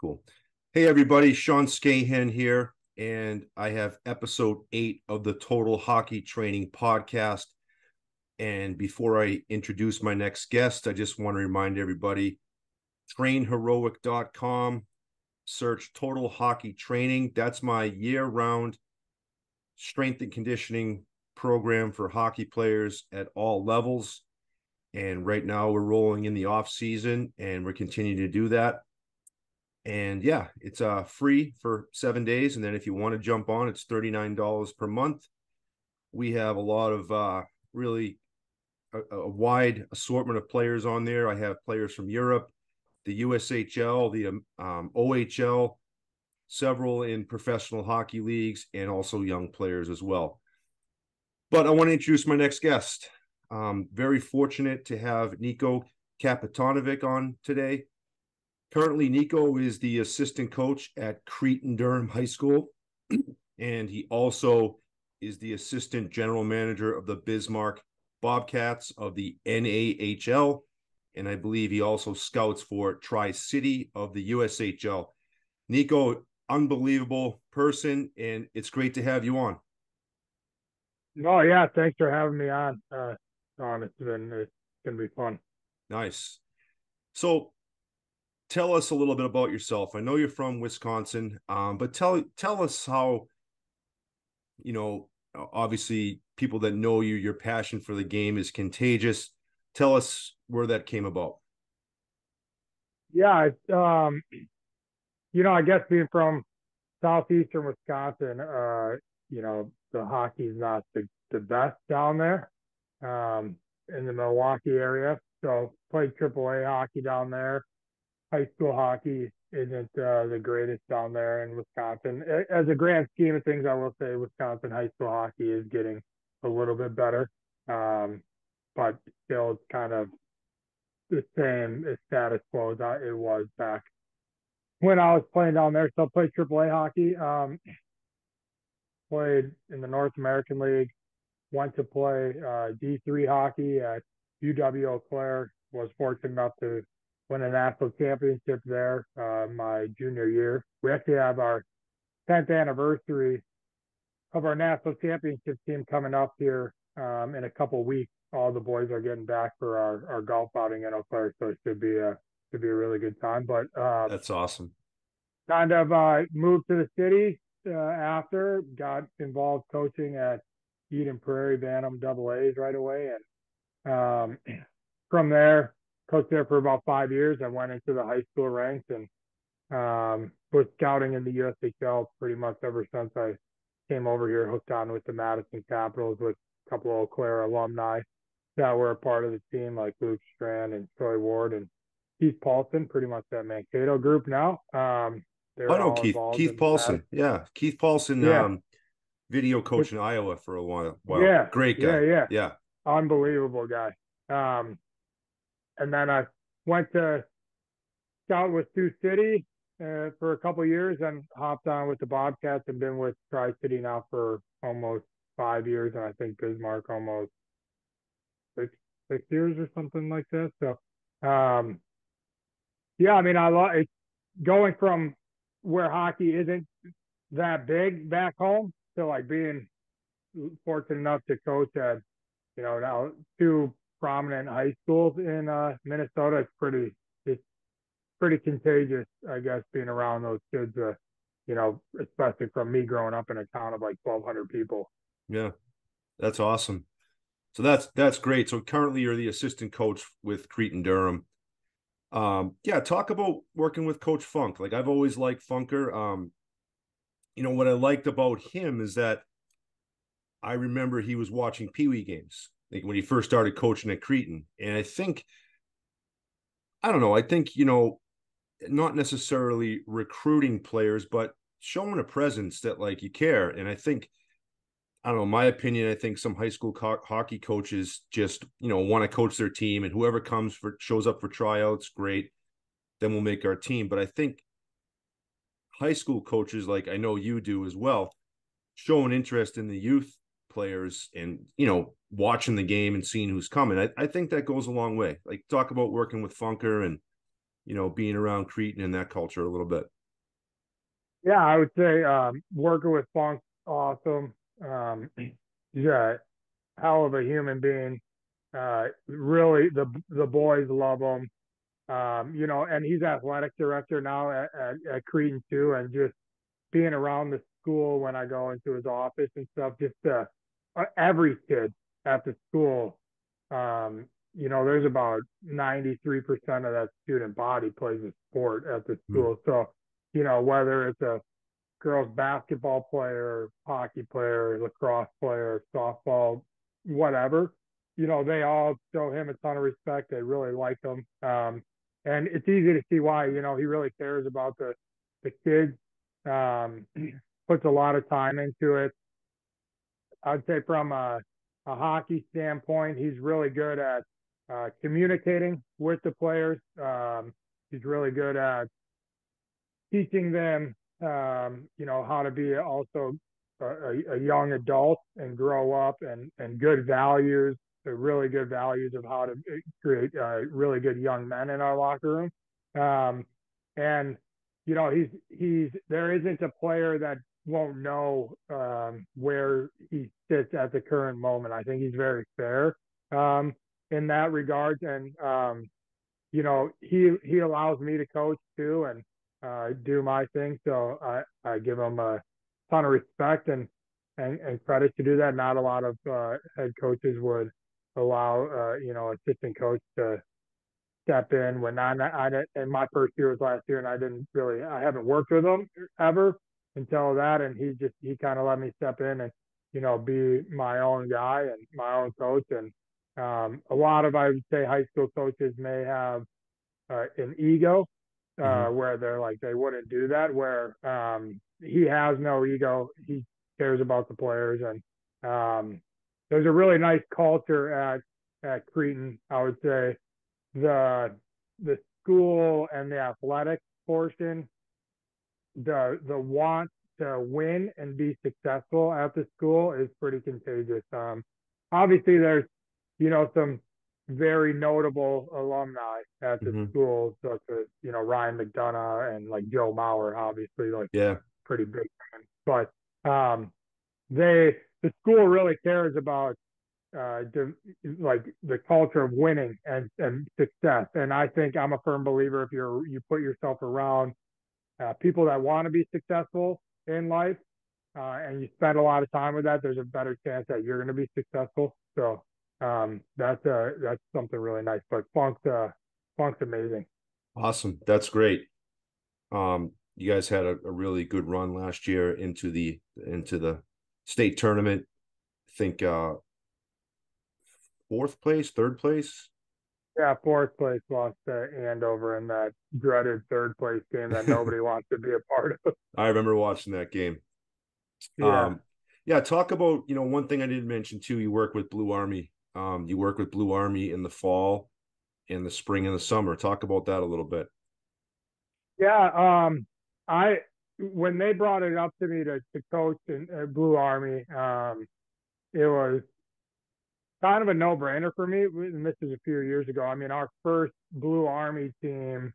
Cool. Hey, everybody. Sean Skahan here, and I have episode eight of the Total Hockey Training Podcast. And before I introduce my next guest, I just want to remind everybody trainheroic.com, search Total Hockey Training. That's my year round strength and conditioning program for hockey players at all levels. And right now we're rolling in the off season and we're continuing to do that. And yeah, it's uh free for seven days. And then if you want to jump on, it's $39 per month. We have a lot of uh really a, a wide assortment of players on there. I have players from Europe, the USHL, the um, um OHL, several in professional hockey leagues, and also young players as well. But I want to introduce my next guest. Um, very fortunate to have Niko Kapetanovic on today. Currently, Niko is the assistant coach at Cretin Derham High School, and he also is the assistant general manager of the Bismarck Bobcats of the NAHL. And I believe he also scouts for Tri City of the USHL. Niko, unbelievable person, and it's great to have you on. Oh yeah, thanks for having me on. Uh, on it's been it's gonna be fun. Nice. So, tell us a little bit about yourself. I know you're from Wisconsin, um, but tell tell us how. You know, obviously, people that know you, your passion for the game is contagious. Tell us where that came about. Yeah, um, you know, I guess being from southeastern Wisconsin, uh, you know, the hockey's not the, the best down there um, in the Milwaukee area. So played AAA hockey down there. High school hockey isn't uh, the greatest down there in Wisconsin. As a grand scheme of things, I will say Wisconsin high school hockey is getting a little bit better, um, but still it's kind of the same status quo that it was back when I was playing down there. So I played AAA hockey. Um, played in the North American League, went to play uh, D3 hockey at UW Eau Claire, was fortunate enough to win a national championship there uh, my junior year. We actually have our 10th anniversary of our national championship team coming up here um, in a couple weeks. All the boys are getting back for our, our golf outing in Eau Claire, so it should be a should be a really good time. But uh, that's awesome. Kind of uh, moved to the city, uh, after, got involved coaching at Eden Prairie Bantam Double A's right away, and um, from there, coached there for about five years. I went into the high school ranks and um, was scouting in the USHL pretty much ever since I came over here, hooked on with the Madison Capitals with a couple of Eau Claire alumni that were a part of the team, like Luke Strand and Troy Ward and Keith Paulson, pretty much that Mankato group now. Um, I know Keith Keith Paulson. Yeah, Keith Paulson. Yeah. Um, video coach in Iowa for a while. Wow. Yeah, great guy. Yeah, yeah, yeah. Unbelievable guy. Um, and then I went to scout with Sioux City uh, for a couple years, and hopped on with the Bobcats, and been with Tri City now for almost five years, and I think Bismarck almost six six years or something like that. So, um, yeah, I mean, I love it. Going from where hockey isn't that big back home. to like being fortunate enough to coach at, you know, now two prominent high schools in uh, Minnesota, it's pretty, it's pretty contagious, I guess, being around those kids, uh, you know, especially from me growing up in a town of like 1200 people. Yeah, that's awesome. So that's, that's great. So currently you're the assistant coach with Cretin Derham. Um, yeah, talk about working with Coach Funk. Like I've always liked Funker. Um, you know what I liked about him is that I remember he was watching Pee Wee games, like when he first started coaching at Cretin, and I think, I don't know, I think you know, not necessarily recruiting players, but showing a presence that like you care, and I think I don't know, my opinion, I think some high school co- hockey coaches just, you know, want to coach their team and whoever comes for shows up for tryouts, great. Then we'll make our team. But I think high school coaches, like I know you do as well, show an interest in the youth players and, you know, watching the game and seeing who's coming. I, I think that goes a long way. Like talk about working with Funker and, you know, being around Cretin and that culture a little bit? Yeah, I would say um, working with Funk, awesome. Um, hell of a human being. Uh, really, the the boys love him. Um, you know, and he's athletic director now at, at, at Cretin too, and just being around the school when I go into his office and stuff, just uh, every kid at the school, um, you know, there's about 93% of that student body plays a sport at the hmm. school. Mm-hmm. So, you know, whether it's a girls basketball player, hockey player, lacrosse player, softball, whatever, you know, they all show him a ton of respect. They really like him. Um, and it's easy to see why, you know, he really cares about the, the kids, um, puts a lot of time into it. I'd say from a, a hockey standpoint, he's really good at uh, communicating with the players. Um, he's really good at teaching them, um, you know, how to be also a, a, young adult and grow up and, and good values, really good values of how to uh, create uh, really good young men in our locker room. Um, and, you know, he's, he's, there isn't a player that won't know um, where he sits at the current moment. I think he's very fair um, in that regard, and um, you know he he allows me to coach too and uh, do my thing. So I, I give him a ton of respect and, and and credit to do that. Not a lot of uh, head coaches would allow uh, you know assistant coach to step in when I, I and my first year was last year and I didn't really I haven't worked with him ever until that, and he just he kind of let me step in and you know be my own guy and my own coach. And um, a lot of I would say high school coaches may have uh, an ego uh, mm-hmm. where they're like they wouldn't do that. Where um, he has no ego, he cares about the players, and um, there's a really nice culture at at Cretin. I would say the the school and the athletic portion the the want to win and be successful at the school is pretty contagious. Um, obviously, there's you know some very notable alumni at the mm-hmm. school, such as you know Ryan McDonagh and like Joe Mauer, obviously like yeah, pretty big. But um, they the school really cares about uh, de- like the culture of winning and and success. And I think I'm a firm believer if you're you put yourself around uh, people that want to be successful in life uh, and you spend a lot of time with that, there's a better chance that you're going to be successful. So um, that's uh, that's something really nice. But Funk's uh, Funk's amazing. Awesome, that's great. Um, you guys had a, a, really good run last year into the into the state tournament. I think uh, fourth place, third place. Yeah, fourth place lost to Andover in that dreaded third place game that nobody wants to be a part of. I remember watching that game. Yeah. Um, yeah, talk about, you know, one thing I didn't mention too, you work with Blue Army. Um, you work with Blue Army in the fall, in the spring and the summer. Talk about that a little bit. Yeah, um, I when they brought it up to me to, to coach in Blue Army, um, it was kind of a no-brainer for me. And this is a few years ago. I mean, our first Blue Army team,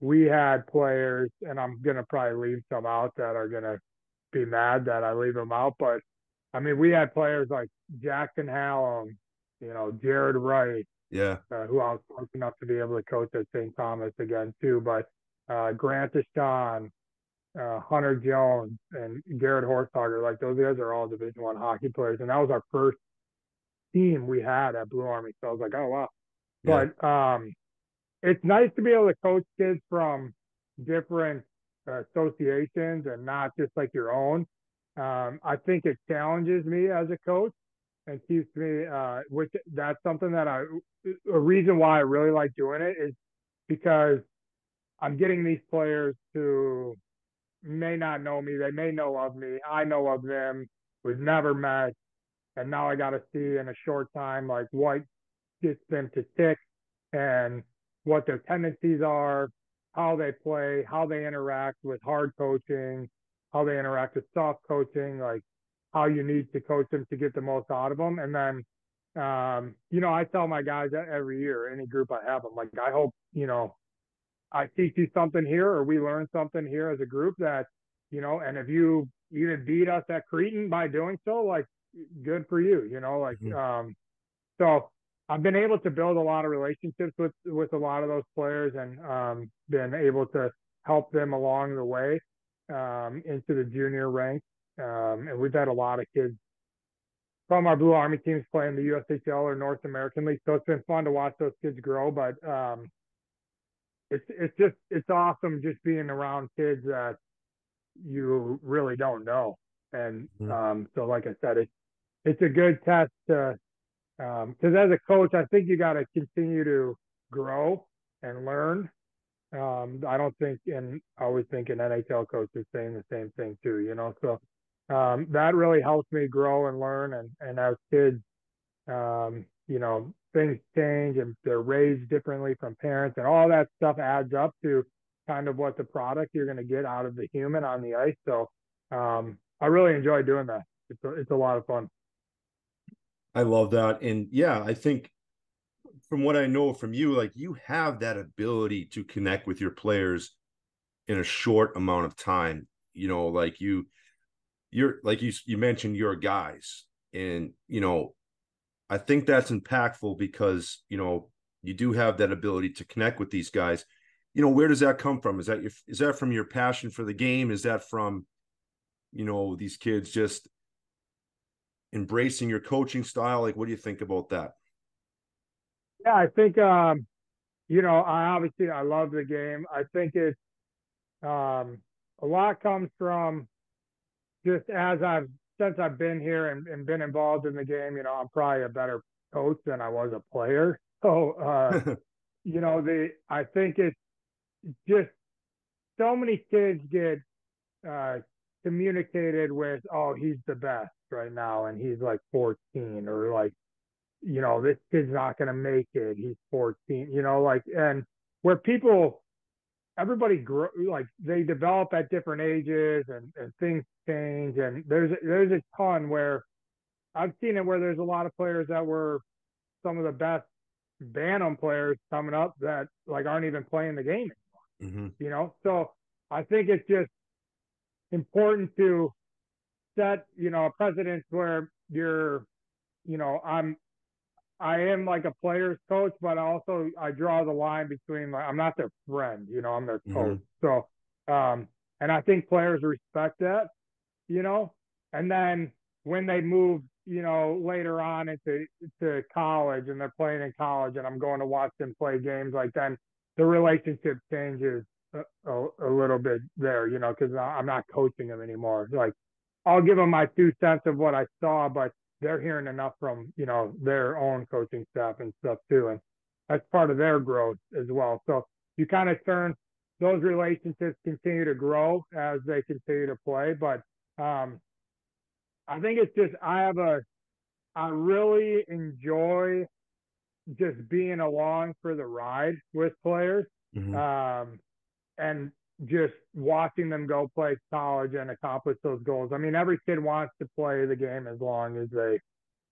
we had players, and I'm gonna probably leave some out that are gonna be mad that I leave them out. But I mean, we had players like Jackson Hallam, you know, Jared Wright, yeah, uh, who I was fortunate enough to be able to coach at St. Thomas again too. But uh, Grant Deshawn, uh, Hunter Jones, and Garrett Horsthager, like those guys are all Division One hockey players, and that was our first team we had at Blue Army. So I was like, oh wow. Yeah. But um, it's nice to be able to coach kids from different uh, associations and not just like your own. Um, I think it challenges me as a coach and keeps me, uh, which that's something that I, a reason why I really like doing it is because I'm getting these players who may not know me. They may know of me. I know of them. We've never met and now I got to see in a short time like what gets them to tick and what their tendencies are, how they play, how they interact with hard coaching, how they interact with soft coaching, like how you need to coach them to get the most out of them. And then, um, you know, I tell my guys every year, any group I have, I'm like, I hope, you know, I teach you something here or we learn something here as a group that, you know, and if you even beat us at Cretin by doing so, like good for you, you know, like, mm-hmm. um, so I've been able to build a lot of relationships with, with a lot of those players and, um, been able to help them along the way, um, into the junior ranks. Um, and we've had a lot of kids from our Blue Army teams playing the USHL or North American League. So it's been fun to watch those kids grow. But um, it's it's just it's awesome just being around kids that you really don't know. And mm-hmm. um, so, like I said, it's it's a good test to because um, as a coach, I think you got to continue to grow and learn. Um, I don't think, and I always think an NHL coach is saying the same thing too. You know, so um, that really helps me grow and learn. And, and as kids, um, you know, things change and they're raised differently from parents and all that stuff adds up to kind of what the product you're going to get out of the human on the ice. So um, I really enjoy doing that. It's a, it's a lot of fun. I love that. And yeah, I think from what I know from you, like you have that ability to connect with your players in a short amount of time. You know, like you, you're like you you mentioned your guys and you know i think that's impactful because you know you do have that ability to connect with these guys you know where does that come from is that your is that from your passion for the game is that from you know these kids just embracing your coaching style? Like what do you think about that? Yeah i think um you know i obviously i love the game. I think it's um a lot comes from just as I've since I've been here and, and been involved in the game, you know, I'm probably a better coach than I was a player. So, uh, you know, the I think it's just so many kids get uh, communicated with, oh, he's the best right now, and he's like 14, or like, you know, this kid's not going to make it. He's 14, you know, like, and where people everybody grow like they develop at different ages and, and things change and there's there's a ton where I've seen it where there's a lot of players that were some of the best Bantam players coming up that like aren't even playing the game anymore. Mm-hmm. You know, so I think it's just important to set you know a precedence where you're you know I'm I am like a player's coach, but also I draw the line between like I'm not their friend, you know, I'm their mm-hmm. coach. Mm-hmm. So um and I think players respect that, you know. And then when they move, you know, later on into to college and they're playing in college and I'm going to watch them play games like then the relationship changes a, a, little bit there, you know, because I'm not coaching them anymore. Like I'll give them my two cents of what I saw, but they're hearing enough from you know their own coaching staff and stuff too, and that's part of their growth as well. So you kind of turn those relationships continue to grow as they continue to play, but um, I think it's just I have a I really enjoy just being along for the ride with players. Mm-hmm. Um, and just watching them go play college and accomplish those goals. I mean, every kid wants to play the game as long as they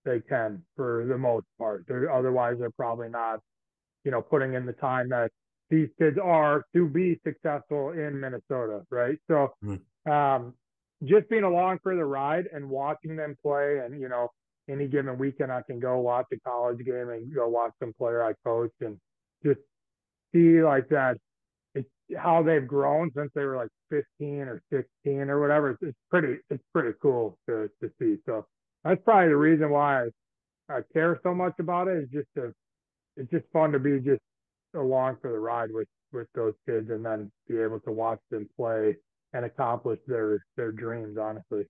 they can for the most part. They're, otherwise, they're probably not, you know, putting in the time that these kids are to be successful in Minnesota, right? So, mm-hmm. um, just being along for the ride and watching them play, and you know, any given weekend I can go watch a college game and go watch some player I coach and just see like that how they've grown since they were like 15 or 16 or whatever. It's, it's pretty, it's pretty cool to, to see. So that's probably the reason why I, I care so much about it is just to, it's just fun to be just along for the ride with, with those kids and then be able to watch them play and accomplish their, their dreams, honestly.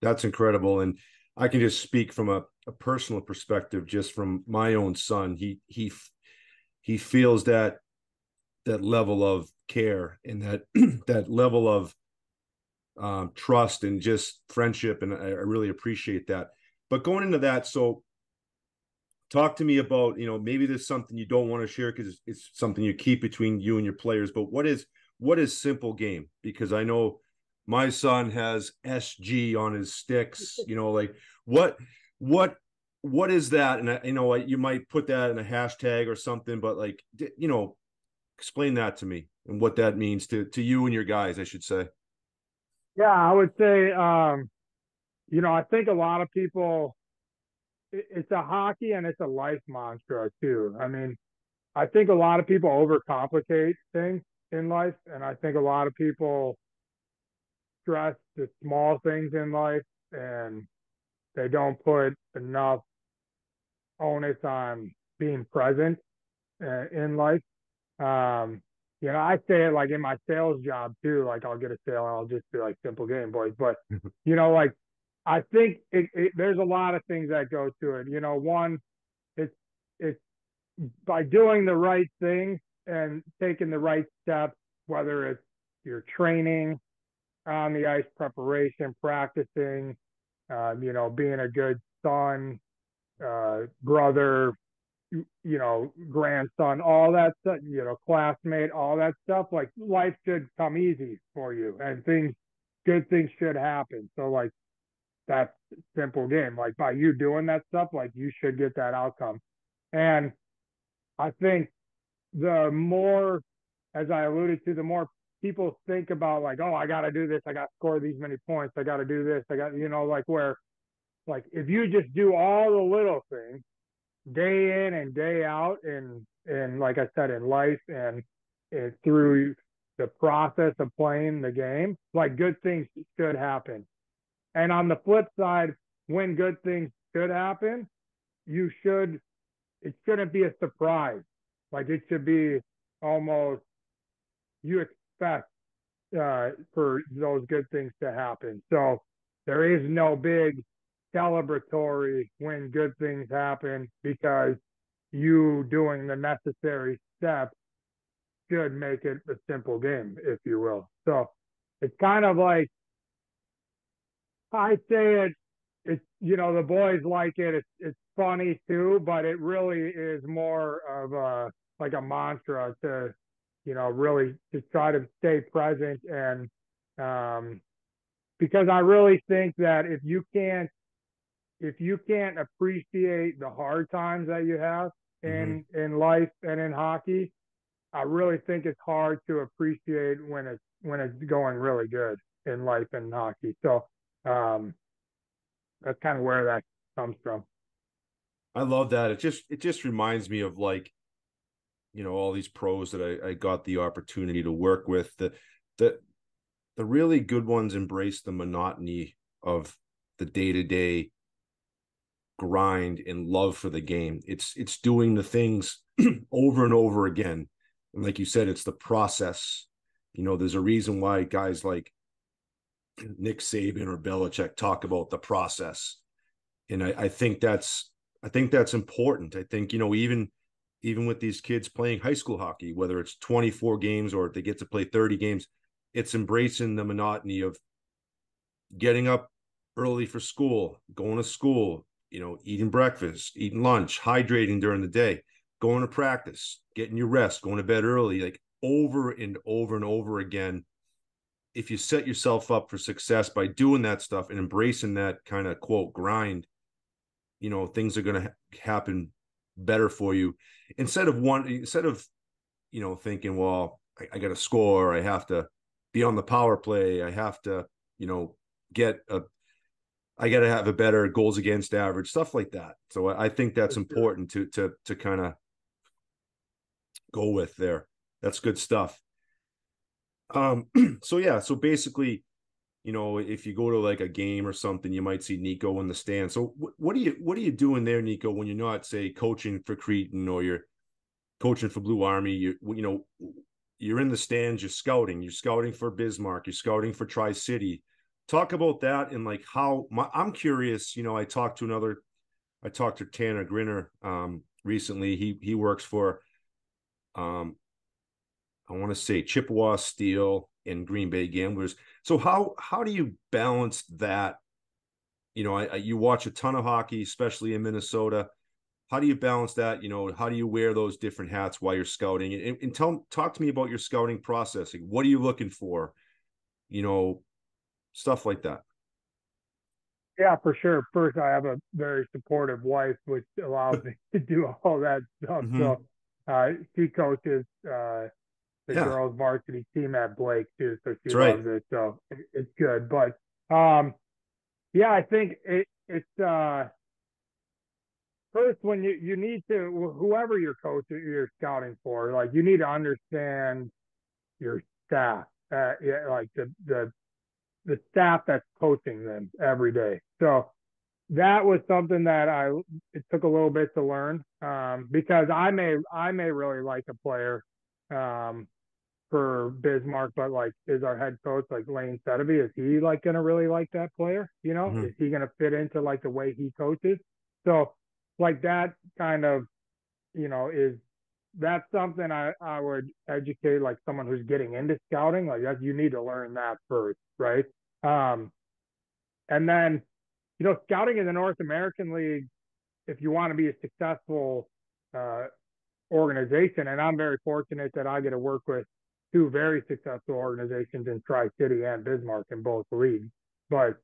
That's incredible. And I can just speak from a, a personal perspective, just from my own son. He, he, he feels that that level of care and that that level of um, trust and just friendship, and I, I really appreciate that. But going into that, so talk to me about you know maybe there's something you don't want to share because it's, it's, something you keep between you and your players. But what is what is simple game? Because I know my son has SG on his sticks. You know, like what what what is that? And I, you know, you might put that in a hashtag or something, but like you know, explain that to me and what that means to to you and your guys, I should say. Yeah, I would say, um, you know, I think a lot of people, it, it's a hockey and it's a life mantra too. I mean, I think a lot of people overcomplicate things in life, and I think a lot of people stress the small things in life and they don't put enough onus on being present uh, in life. Um, you know, I say it like in my sales job too. Like I'll get a sale and I'll just be like simple game boys. But you know, like I think it, it, there's a lot of things that go to it. You know, one, it's it's by doing the right thing and taking the right steps, whether it's your training on the ice, preparation, practicing, uh, you know, being a good son, uh, brother, you know, grandson, all that stuff, you know, classmate, all that stuff. Like life should come easy for you and things, good things should happen. So, like, that simple game. Like, by you doing that stuff, like, you should get that outcome. And I think the more, as I alluded to, the more people think about, like, oh, I got to do this, I got to score these many points, I got to do this, I got, you know, like, where, like, if you just do all the little things, day in and day out and and like I said in life and, and through the process of playing the game, like good things should happen. And on the flip side, when good things should happen, you should it shouldn't be a surprise. Like it should be almost you expect uh, for those good things to happen. So there is no big celebratory when good things happen because you doing the necessary steps should make it a simple game, if you will. So it's kind of like I say it. It's you know the boys like it. It's it's funny too, but it really is more of a like a mantra to you know really to try to stay present and um because I really think that if you can't if you can't appreciate the hard times that you have in mm-hmm. in life and in hockey, I really think it's hard to appreciate when it's when it's going really good in life and hockey. So um, that's kind of where that comes from. I love that. It just it just reminds me of like, you know, all these pros that I, I got the opportunity to work with. The the the really good ones embrace the monotony of the day to day grind and love for the game. It's it's doing the things over and over again. And like you said, it's the process. You know, there's a reason why guys like Nick Saban or Belichick talk about the process. And I, I think that's I think that's important. I think, you know, even even with these kids playing high school hockey, whether it's 24 games or they get to play 30 games, it's embracing the monotony of getting up early for school, going to school, you know, eating breakfast, eating lunch, hydrating during the day, going to practice, getting your rest, going to bed early, like over and over and over again. If you set yourself up for success by doing that stuff and embracing that kind of quote grind, you know, things are going to ha- happen better for you instead of one, instead of, you know, thinking, well, I, I got to score, I have to be on the power play, I have to, you know, get a I got to have a better goals against average, stuff like that. So I think that's important to to to kind of go with there. That's good stuff. Um, so yeah, so basically, you know, if you go to like a game or something, you might see Niko in the stand. So what, what are you what are you doing there, Niko, when you're not say coaching for Cretin or you're coaching for Blue Army? You you know, you're in the stands, you're scouting, you're scouting for Bismarck, you're scouting for Tri City talk about that and like how my, I'm curious. You know, I talked to another, I talked to Tanner Grinner um, recently. He he works for, um, I want to say Chippewa Steel and Green Bay Gamblers. So how how do you balance that? You know, I, I, you watch a ton of hockey, especially in Minnesota. How do you balance that? You know, how do you wear those different hats while you're scouting? And, and tell talk to me about your scouting processing. What are you looking for? You know, stuff like that. Yeah, for sure. First, I have a very supportive wife, which allows me to do all that stuff. Mm-hmm. So uh, she coaches uh, the Yeah. girls varsity team at Blake too, so she That's right. loves it. So it's good. But um, yeah, I think it it's uh first when you you need to whoever your coach you're scouting for, like you need to understand your staff, uh, yeah, like the the the staff that's coaching them every day. So that was something that I it took a little bit to learn um, because I may I may really like a player um, for Bismarck, but like is our head coach like Layne Sedevie, is he like gonna really like that player? You know, Mhm. is he gonna fit into like the way he coaches? So like that kind of you know is that's something I, I would educate like someone who's getting into scouting like that you need to learn that first right um and then you know scouting in the north american league if you want to be a successful uh organization and i'm very fortunate that i get to work with two very successful organizations in tri-city and bismarck in both leagues but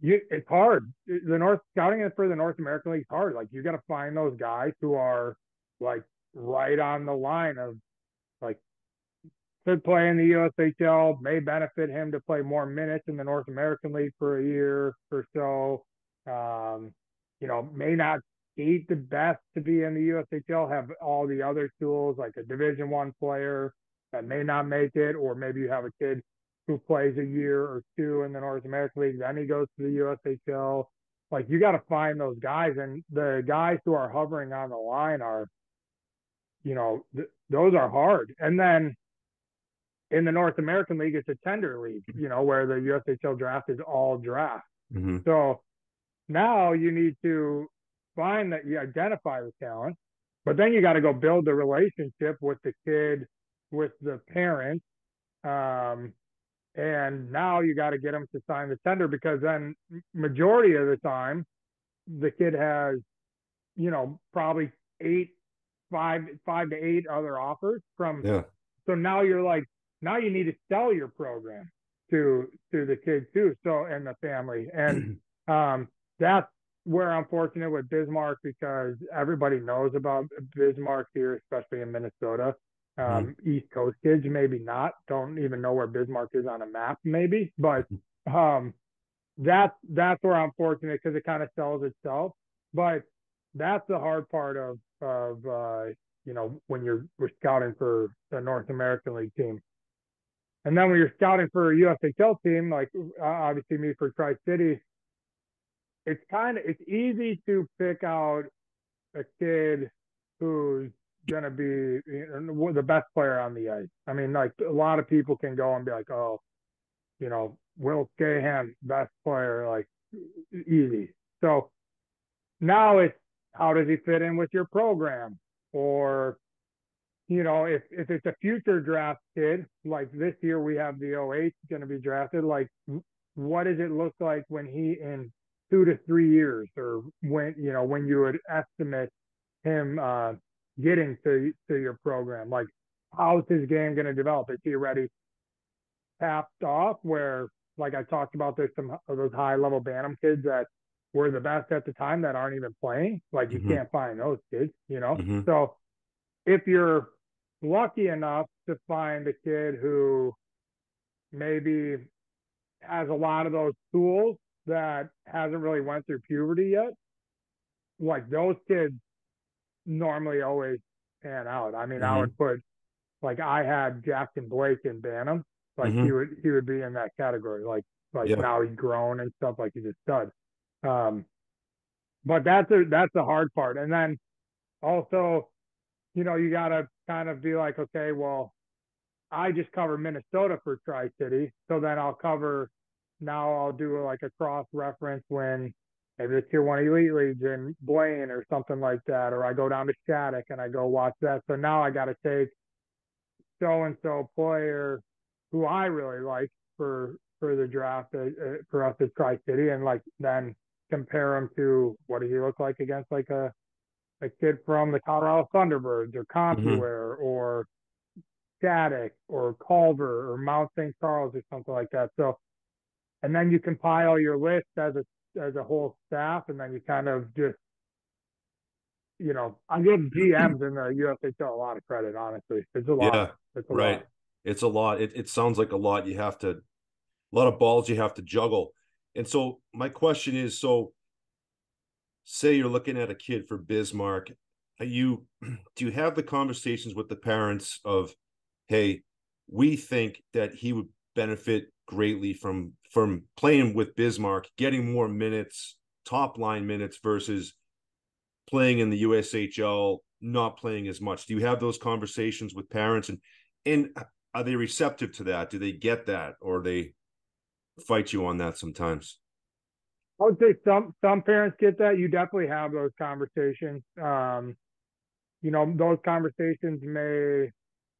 you, it's hard. The North scouting for the North American League is hard. Like you got to find those guys who are like right on the line of like could play in the USHL, may benefit him to play more minutes in the North American League for a year or so. Um, you know, may not skate the best to be in the USHL, have all the other tools like a Division One player that may not make it, or maybe you have a kid who plays a year or two in the North American League, then he goes to the USHL. Like you got to find those guys, and the guys who are hovering on the line are, you know, th- those are hard. And then in the North American League, it's a tender league, you know, where the USHL draft is all draft. hmm So now you need to find that you identify the talent, but then you got to go build the relationship with the kid, with the parents. Um, and now you got to get them to sign the tender because then majority of the time the kid has, you know, probably eight, five, five to eight other offers from Yeah. so now you're like, now you need to sell your program to to the kid too. So and the family. And um that's where I'm fortunate with Bismarck because everybody knows about Bismarck here, especially in Minnesota. Um, East Coast kids maybe not, don't even know where Bismarck is on a map, maybe, but um that's that's where I'm fortunate because it kind of sells itself. But that's the hard part of of uh, you know when you're we're scouting for the North American League team, and then when you're scouting for a USHL team, like obviously me for Tri City, it's kind of it's easy to pick out a kid who's gonna be the best player on the ice. I mean, like a lot of people can go and be like, oh, you know, Will Gahan, best player, like easy. So now it's how does he fit in with your program? Or, you know, if, if it's a future draft kid, like this year we have the 08 going to be drafted, like what does it look like when he in two to three years or when, you know, when you would estimate him uh, getting to, to your program? Like, how's his game going to develop? Is he already tapped off where, like I talked about, there's some of those high level Bantam kids that were the best at the time that aren't even playing. Like you Mhm. can't find those kids, you know? Mhm. So if you're lucky enough to find a kid who maybe has a lot of those tools that hasn't really went through puberty yet, like those kids normally always pan out. I mean, I Mhm. would put like I had Jackson Blake in Bantam, like he Mhm. would he would be in that category. Like like Yeah. now he's grown and stuff, like he's a stud. Um, but that's a that's the hard part. And then also, you know, you gotta kind of be like, okay, well, I just cover Minnesota for Tri City, so then I'll cover. Now I'll do like a cross reference when maybe the tier one elite leagues in Blaine or something like that, or I go down to Shattuck and I go watch that. So now I got to take so and so player who I really like for for the draft uh, uh, for us at Tri City, and like then compare him to what does he look like against like a a kid from the Colorado Thunderbirds or mm-hmm. CompuWare or Shattuck or Culver or Mount St. Charles or something like that. So, and then you compile your list as a as a whole staff, and then you kind of just you know, I give GMs in the USHL a lot of credit. Honestly, it's a lot. Yeah, it's a right. Lot. It's a lot. It it sounds like a lot. You have to, a lot of balls you have to juggle. And so my question is, so say you're looking at a kid for Bismarck, you do you have the conversations with the parents of, hey, we think that he would benefit greatly from from playing with Bismarck, getting more minutes, top line minutes versus playing in the USHL, not playing as much. Do you have those conversations with parents and and are they receptive to that? Do they get that or they fight you on that sometimes? I would say some some parents get that. You definitely have those conversations. Um, you know, those conversations may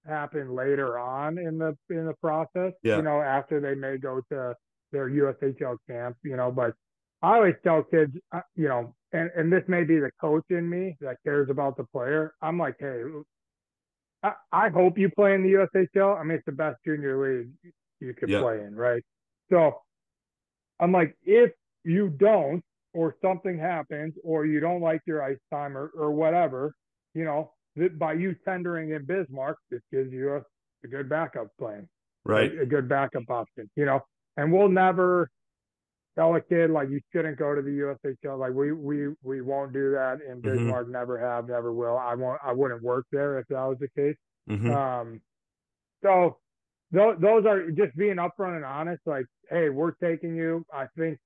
happen later on in the in the process. Yeah. You know, after they may go to their USHL camp. You know, but I always tell kids, uh, you know, and and this may be the coach in me that cares about the player. I'm like, hey, I, I hope you play in the USHL. I mean, it's the best junior league you could yeah. play in, right? So I'm like, if you don't, or something happens, or you don't like your ice time or, or whatever, you know, that by you tendering in Bismarck, this gives you a, a good backup plan, right? A, a, good backup option, you know. And we'll never tell a kid like you shouldn't go to the USHL. Like we we we won't do that in mm-hmm. Bismarck. Mm-hmm. Never have, never will. I won't. I wouldn't work there if that was the case. Mm-hmm. Um, so those those are just being upfront and honest. Like, hey, we're taking you. I think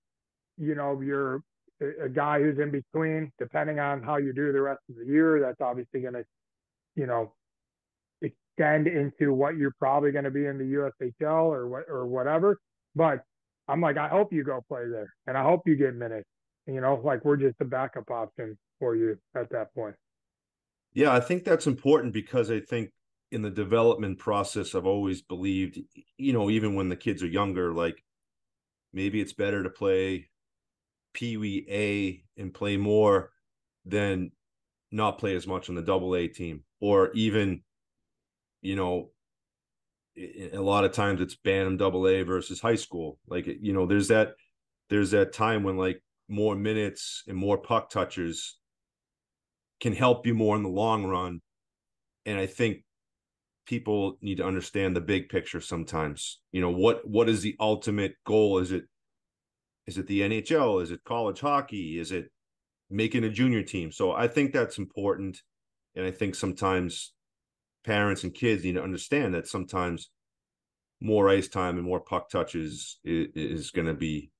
you know, you're a guy who's in between, depending on how you do the rest of the year, that's obviously going to, you know, extend into what you're probably going to be in the USHL or what or whatever. But I'm like, I hope you go play there, and I hope you get minutes. You know, like we're just a backup option for you at that point. Yeah, I think that's important because I think in the development process, I've always believed, you know, even when the kids are younger, like maybe it's better to play Pee A and play more than not play as much on the double A team, or even, you know, a lot of times it's Bantam double A versus high school. Like, you know, there's that, there's that time when like more minutes and more puck touchers can help you more in the long run. And I think people need to understand the big picture sometimes. You know, what what is the ultimate goal? Is it is it the NHL? Is it college hockey? Is it making a junior team? So I think that's important. And I think sometimes parents and kids need to understand that sometimes more ice time and more puck touches is, is going to be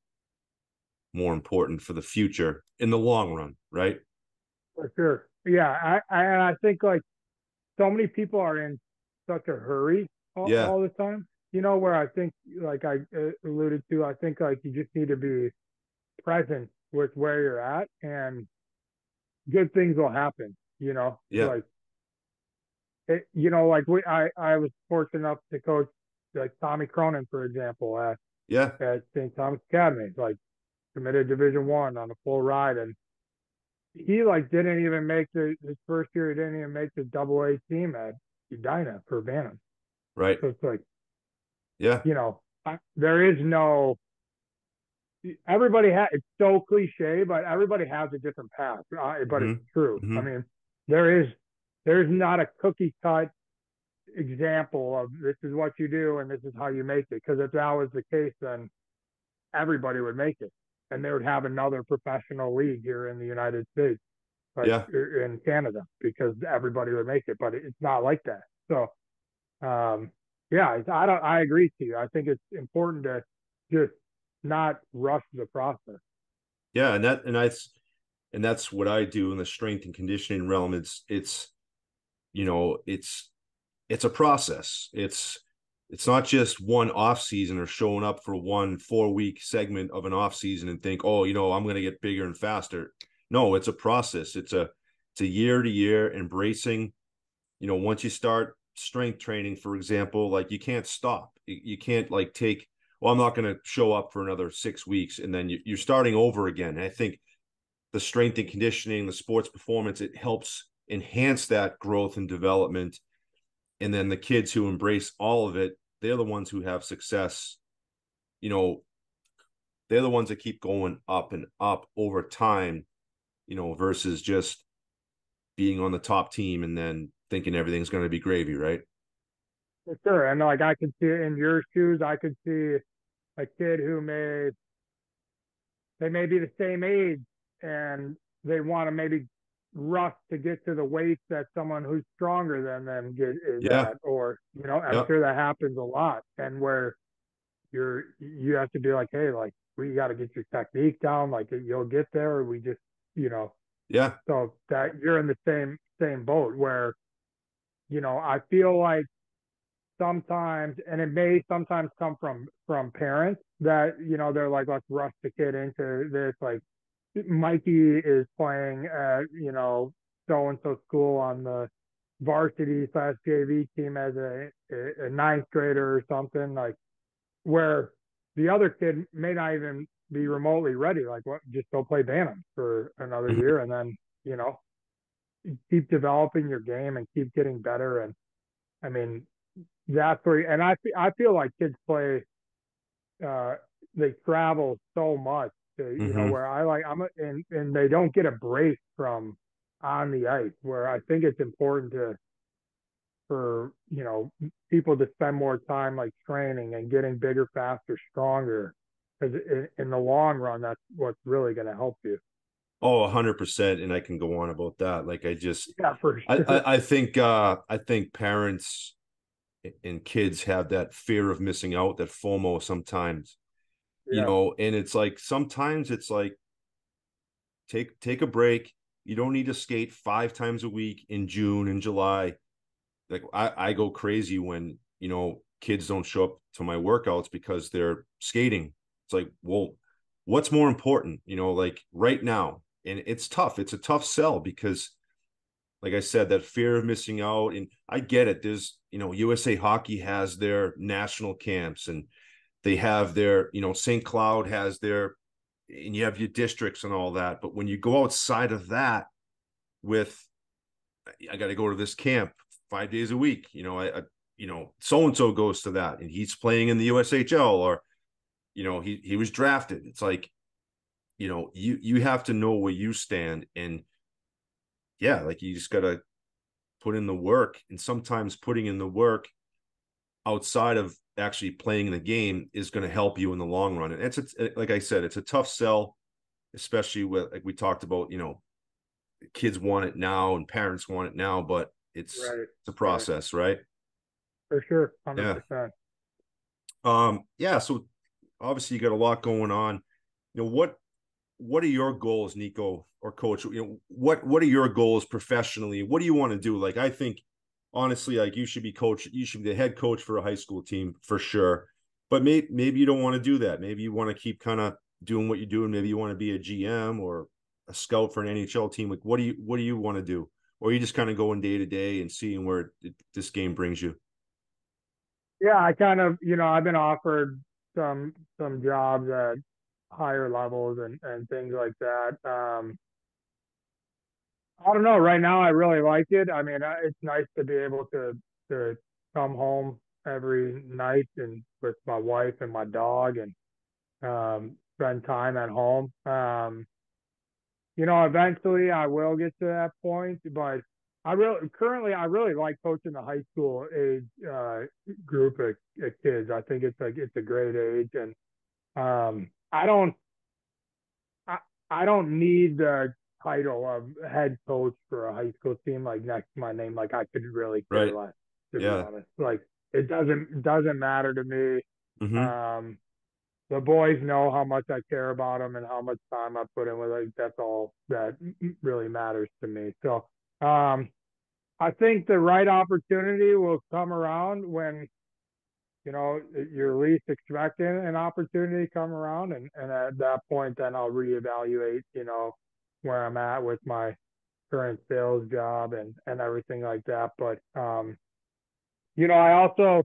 more important for the future in the long run, right? For sure. Yeah. I, I, I think like so many people are in such a hurry all, yeah. all the time you know where I think, like I uh, alluded to, I think like you just need to be present with where you're at, and good things will happen. You know, yeah. Like, it, you know, like we, I, I was fortunate enough to coach like Tommy Cronin, for example, at yeah at St. Thomas Academy, like committed Division One on a full ride, and he like didn't even make the his first year. He didn't even make the Double A team at Edina for Bantam. Right. So it's like yeah. You know, there is no. Everybody has. It's so cliche, but everybody has a different path. Uh, but mm-hmm. it's true. Mm-hmm. I mean, there is there's not a cookie cut example of this is what you do and this is how you make it. Because if that was the case, then everybody would make it, and they would have another professional league here in the United States, like yeah. in Canada, because everybody would make it. But it's not like that. So, um, yeah, I don't. I agree to you. I think it's important to just not rush the process. Yeah, and that and that's and that's what I do in the strength and conditioning realm. It's it's you know it's it's a process. It's it's not just one off season or showing up for one four week segment of an off season and think, oh, you know, I'm going to get bigger and faster. No, it's a process. It's a it's a year to year embracing. You know, once you start strength training, for example, like you can't stop. You can't like take, well, I'm not going to show up for another six weeks and then you're starting over again. And I think the strength and conditioning, the sports performance, it helps enhance that growth and development. And then the kids who embrace all of it, they're the ones who have success. You know, they're the ones that keep going up and up over time, you know, versus just being on the top team and then thinking everything's going to be gravy, right? For sure. And like I could see in your shoes, I could see a kid who may they may be the same age and they want to maybe rush to get to the weight that someone who's stronger than them get is yeah. at, or you know, I'm yep. sure that happens a lot. And where you're you have to be like, hey, like we got to get your technique down, like you'll get there. Or we just, you know, yeah. So that you're in the same same boat where, you know, I feel like sometimes, and it may sometimes come from from parents that you know they're like, let's rush the kid into this. Like Mikey is playing at you know so and so school on the varsity slash JV team as a, a, a ninth grader or something like where the other kid may not even be remotely ready. Like, what? Just go play Bantam for another mm-hmm. year, and then you know, keep developing your game and keep getting better. And I mean, that's where. And I I feel like kids play. Uh, they travel so much, to, you mm-hmm. know, where I like I'm a, and and they don't get a break from on the ice. Where I think it's important to for you know people to spend more time like training and getting bigger, faster, stronger. Because in, in the long run, that's what's really going to help you. Oh, hundred percent. And I can go on about that. Like I just, yeah, for sure. I, I, I think, uh, I think parents and kids have that fear of missing out, that FOMO sometimes, yeah. you know, and it's like, sometimes it's like, take, take a break. You don't need to skate five times a week in June and July like I, I go crazy when you know kids don't show up to my workouts because they're skating. It's like, well, what's more important? You know, like right now, and it's tough. It's a tough sell because, like I said, that fear of missing out. And I get it. There's, you know, USA Hockey has their national camps, and they have their, you know, St. Cloud has their, and you have your districts and all that. But when you go outside of that, with I got to go to this camp five days a week. You know, I, I you know, so and so goes to that, and he's playing in the USHL, or you know, he he was drafted. It's like, you know, you you have to know where you stand, and yeah, like you just gotta put in the work, and sometimes putting in the work outside of actually playing the game is going to help you in the long run. And it's, it's like I said, it's a tough sell, especially with like we talked about, you know, kids want it now and parents want it now, but it's right. it's a process, right. right? For sure, hundred percent. Um, yeah. So obviously you got a lot going on. You know what? What are your goals, Niko or Coach? You know what? What are your goals professionally? What do you want to do? Like I think, honestly, like you should be coach. You should be the head coach for a high school team for sure. But maybe maybe you don't want to do that. Maybe you want to keep kind of doing what you're doing. Maybe you want to be a GM or a scout for an NHL team. Like what do you what do you want to do? or you just kind of going day to day and seeing where it, this game brings you? Yeah, I kind of, you know, I've been offered some some jobs at higher levels and and things like that. Um, I don't know. Right now, I really like it. I mean, it's nice to be able to to come home every night and with my wife and my dog and um, spend time at home. Um, you know, eventually I will get to that point, but I really currently I really like coaching the high school age uh, group of, of, kids. I think it's like it's a great age, and um, I don't I I don't need the title of head coach for a high school team like next to my name. Like I could really care right. less. To yeah. be honest, like it doesn't doesn't matter to me. Mm-hmm. Um, the boys know how much I care about them and how much time I put in with it. That's all that really matters to me. So, um, I think the right opportunity will come around when, you know, you're least expecting an opportunity come around, and and at that point, then I'll reevaluate, you know, where I'm at with my current sales job and and everything like that. But um, you know, I also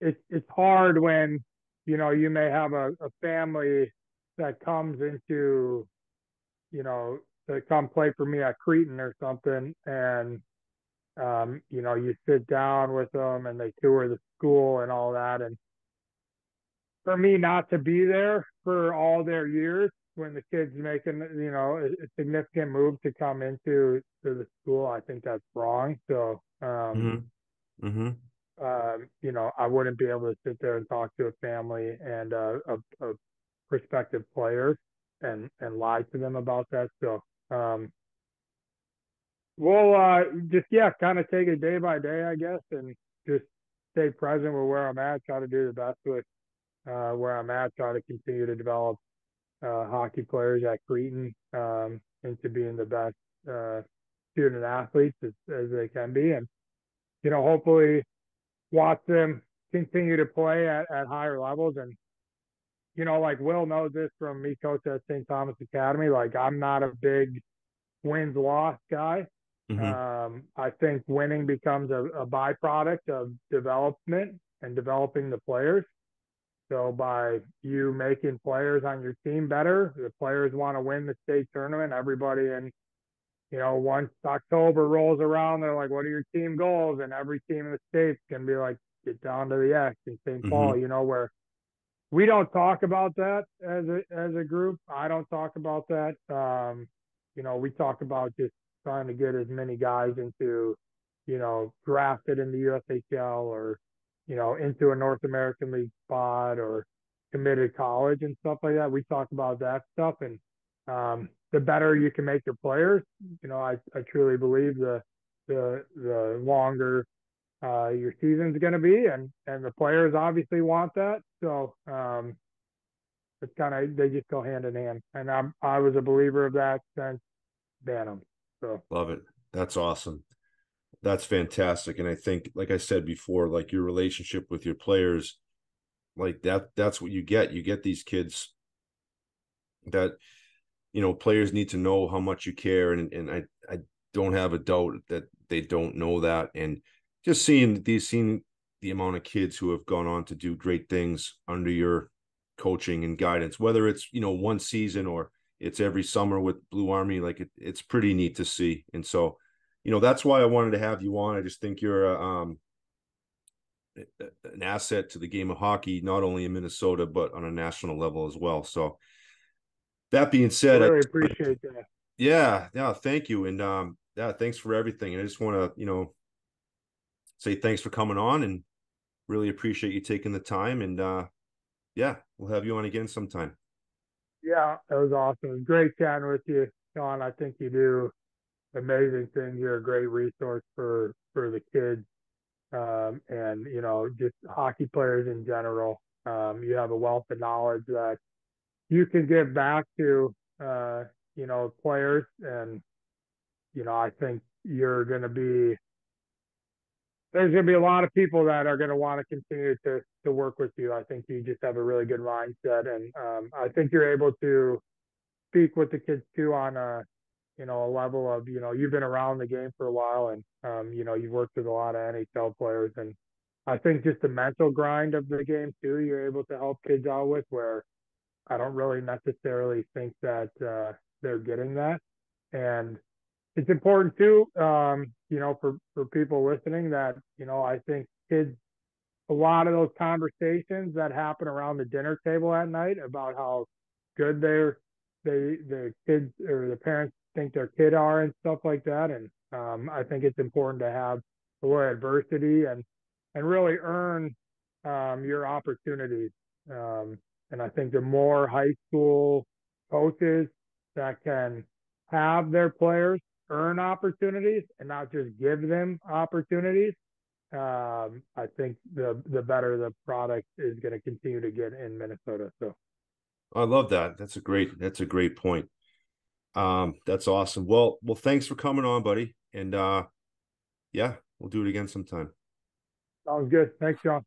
it's it's hard when you know, you may have a, a family that comes into, you know, to come play for me at Cretin or something, and um, you know, you sit down with them and they tour the school and all that. And for me not to be there for all their years when the kid's making, you know, a, a significant move to come into to the school. I think that's wrong. So, um, Mm-hmm. Mm-hmm. uh, you know, I wouldn't be able to sit there and talk to a family and uh, a, a prospective player and and lie to them about that. So, um, we'll uh, just yeah, kind of take it day by day, I guess, and just stay present with where I'm at. Try to do the best with uh, where I'm at. Try to continue to develop uh, hockey players at Cretin um, into being the best uh, student athletes as, as they can be, and you know, hopefully watch them continue to play at, at higher levels. And you know, like Will knows this from me coach at St. Thomas Academy. Like I'm not a big wins loss guy. Mm-hmm. Um, I think winning becomes a, a byproduct of development and developing the players. So by you making players on your team better, the players want to win the state tournament. Everybody in, you know, once October rolls around, they're like, "What are your team goals?" And every team in the state's gonna be like, "Get down to the X in saint Mhm. Paul." You know where we don't talk about that as a as a group. I don't talk about that. Um, you know, we talk about just trying to get as many guys into, you know, drafted in the USHL or, you know, into a North American League spot or committed college and stuff like that. We talk about that stuff and um, the better you can make your players, you know, I, I truly believe the the the longer uh, your season's going to be, and and the players obviously want that. So um, it's kind of they just go hand in hand, and I'm I was a believer of that since Bantam. So Love it. That's awesome. That's fantastic. And I think, like I said before, like your relationship with your players, like that, that's what you get. You get these kids that, you know, players need to know how much you care. And, and I, I don't have a doubt that they don't know that. And just seeing these, seeing the amount of kids who have gone on to do great things under your coaching and guidance, whether it's, you know, one season or it's every summer with Blue Army, like it, it's pretty neat to see. And so, you know, that's why I wanted to have you on. I just think you're a, um, an asset to the game of hockey, not only in Minnesota, but on a national level as well. So that being said, really I, appreciate that. yeah, yeah, thank you. And, um, yeah, thanks for everything. And I just want to, you know, say thanks for coming on and really appreciate you taking the time. And, uh, yeah, we'll have you on again sometime. Yeah, that was awesome. It was great chatting with you, Sean. I think you do amazing things. You're a great resource for for the kids, um, and you know just hockey players in general. Um, you have a wealth of knowledge that you can give back to uh, you know players, and you know I think you're going to be there's going to be a lot of people that are going to want to continue to to work with you. I think you just have a really good mindset, and um, I think you're able to speak with the kids too on a you know a level of you know you've been around the game for a while, and um, you know you've worked with a lot of NHL players, and I think just the mental grind of the game too, you're able to help kids out with where I don't really necessarily think that uh, they're getting that, and it's important too, um, you know, for for people listening that you know I think kids, a lot of those conversations that happen around the dinner table at night about how good their they the kids or the parents think their kid are and stuff like that, and um, I think it's important to have little adversity and and really earn um, your opportunities. Um, and I think the more high school coaches that can have their players earn opportunities and not just give them opportunities, um, I think the the better the product is going to continue to get in Minnesota. So I love that. That's a great, that's a great point. Um, that's awesome. Well, well, thanks for coming on, buddy. And uh yeah, we'll do it again sometime. sounds good. Thanks, John.